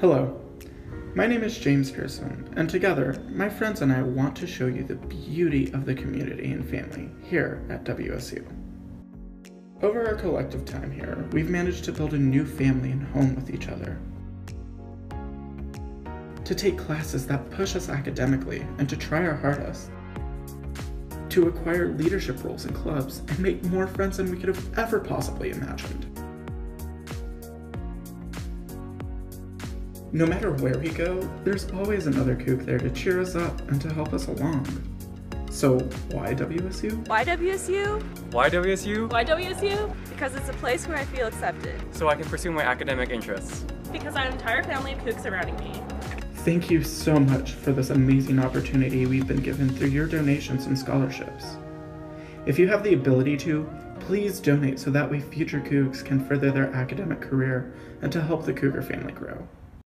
Hello, my name is James Pearson, and together, my friends and I want to show you the beauty of the community and family here at WSU. Over our collective time here, we've managed to build a new family and home with each other. To take classes that push us academically and to try our hardest. To acquire leadership roles in clubs and make more friends than we could have ever possibly imagined. No matter where we go, there's always another Coug there to cheer us up and to help us along. So, why WSU? Why WSU? Why WSU? Why WSU? Because it's a place where I feel accepted. So I can pursue my academic interests. Because I have an entire family of Cougs surrounding me. Thank you so much for this amazing opportunity we've been given through your donations and scholarships. If you have the ability to, please donate so that way future Cougs can further their academic career and to help the Cougar family grow.